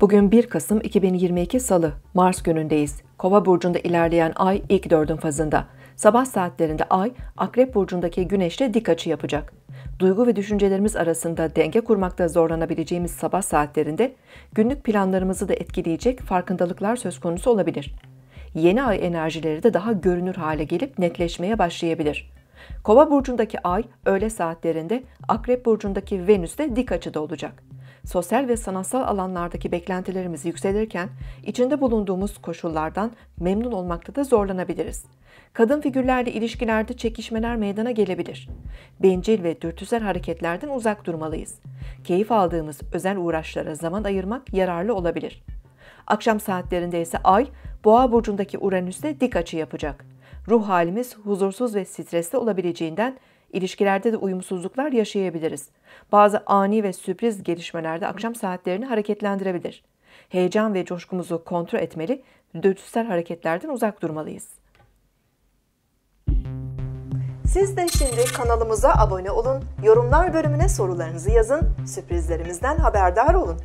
Bugün 1 Kasım 2022 Salı, Mars günündeyiz. Kova burcunda ilerleyen ay ilk dördün fazında. Sabah saatlerinde ay Akrep burcundaki güneşle dik açı yapacak. Duygu ve düşüncelerimiz arasında denge kurmakta zorlanabileceğimiz sabah saatlerinde günlük planlarımızı da etkileyecek farkındalıklar söz konusu olabilir. Yeni ay enerjileri de daha görünür hale gelip netleşmeye başlayabilir. Kova burcundaki ay öğle saatlerinde Akrep burcundaki Venüs'te dik açıda olacak sosyal ve sanatsal alanlardaki beklentilerimiz yükselirken içinde bulunduğumuz koşullardan memnun olmakta da zorlanabiliriz. Kadın figürlerle ilişkilerde çekişmeler meydana gelebilir. Bencil ve dürtüsel hareketlerden uzak durmalıyız. Keyif aldığımız özel uğraşlara zaman ayırmak yararlı olabilir. Akşam saatlerinde ise Ay, Boğa burcundaki Uranüs'te dik açı yapacak. Ruh halimiz huzursuz ve stresli olabileceğinden İlişkilerde de uyumsuzluklar yaşayabiliriz. Bazı ani ve sürpriz gelişmelerde akşam saatlerini hareketlendirebilir. Heyecan ve coşkumuzu kontrol etmeli, dürtüsel hareketlerden uzak durmalıyız. Siz de şimdi kanalımıza abone olun, yorumlar bölümüne sorularınızı yazın, sürprizlerimizden haberdar olun.